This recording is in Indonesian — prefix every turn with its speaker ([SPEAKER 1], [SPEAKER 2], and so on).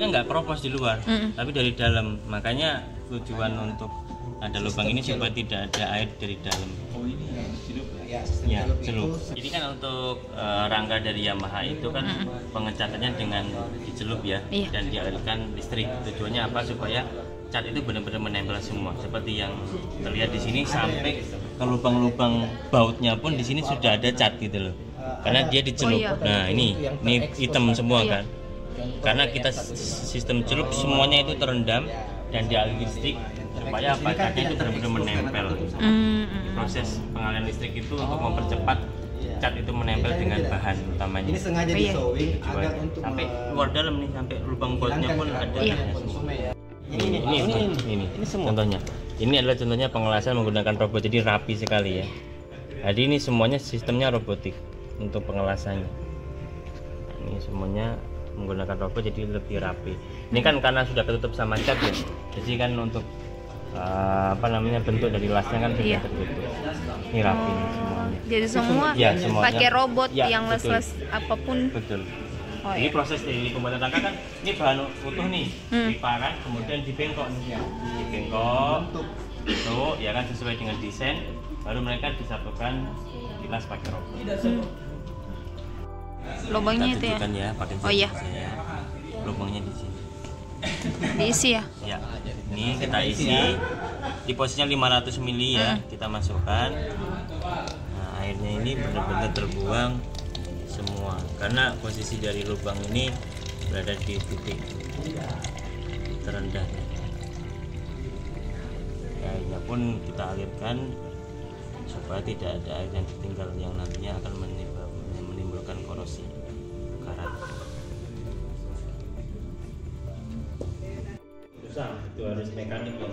[SPEAKER 1] nggak keropos di luar
[SPEAKER 2] Mm.
[SPEAKER 1] tapi dari dalam. Makanya tujuan untuk ada lubang ini supaya tidak ada air dari dalam.
[SPEAKER 3] Oh ini yang celup ya?
[SPEAKER 1] ya celup. ini kan untuk eh, rangka dari Yamaha itu kan pengecatannya dengan dicelup ya
[SPEAKER 2] Iya.
[SPEAKER 1] dan dialirkan listrik. Tujuannya apa? Supaya cat itu benar-benar menempel semua. Seperti yang terlihat di sini sampai ke lubang-lubang bautnya pun di sini sudah ada cat gitu loh. Karena dia dicelup.
[SPEAKER 2] Oh, iya.
[SPEAKER 1] nah ini ini hitam semua
[SPEAKER 2] Iya.
[SPEAKER 1] kan karena kita sistem celup semuanya itu terendam dan dialiri listrik supaya apa catnya itu benar-benar menempel.
[SPEAKER 2] Hmm, hmm.
[SPEAKER 1] proses pengalian listrik itu untuk mempercepat cat itu menempel dengan bahan utamanya.
[SPEAKER 3] Ini sengaja
[SPEAKER 2] Oh, iya.
[SPEAKER 3] di sewing
[SPEAKER 1] Coba
[SPEAKER 3] agar untuk
[SPEAKER 1] sampai
[SPEAKER 3] me-
[SPEAKER 1] luar dalam nih sampai lubang boltnya pun ada.
[SPEAKER 2] Iya.
[SPEAKER 3] konsumen ya.
[SPEAKER 1] ini ini ini, ini,
[SPEAKER 3] Ini semua.
[SPEAKER 1] contohnya. Ini adalah contohnya pengelasan menggunakan robot jadi rapi sekali ya. Jadi ini semuanya sistemnya robotik untuk pengelasannya. Ini semuanya menggunakan robot jadi lebih rapi ini kan karena sudah ketutup sama cat ya jadi kan untuk uh, apa namanya bentuk dari lasnya kan sudah
[SPEAKER 2] Iya.
[SPEAKER 1] tertutup ini rapi nih semuanya
[SPEAKER 2] Jadi semua
[SPEAKER 1] Ya, semuanya.
[SPEAKER 2] pakai robot
[SPEAKER 1] Ya,
[SPEAKER 2] yang
[SPEAKER 1] betul.
[SPEAKER 2] les-les apa pun.
[SPEAKER 1] betul
[SPEAKER 2] Oh,
[SPEAKER 1] Jadi
[SPEAKER 2] iya.
[SPEAKER 1] proses dari pembuatan rangka kan ini bahan utuh nih,
[SPEAKER 2] Hmm.
[SPEAKER 1] dipakan kemudian dibengkok nih. Dibengkok, tuh ya kan sesuai dengan desain, baru mereka disatukan dilas pakai robot.
[SPEAKER 2] Lubangnya itu ya.
[SPEAKER 1] ya pakai
[SPEAKER 2] Oh, iya.
[SPEAKER 1] saya. Lubangnya di sini.
[SPEAKER 2] Diisi ya.
[SPEAKER 1] Ya, ini kita isi di posisinya 500 mili ya,
[SPEAKER 2] Hmm.
[SPEAKER 1] kita masukkan. Nah, airnya ini benar-benar terbuang semua karena posisi dari lubang ini berada di titik terendah. Ya, airnya pun kita alirkan supaya tidak ada air yang tertinggal yang nantinya Susah, itu harus mekanik ya.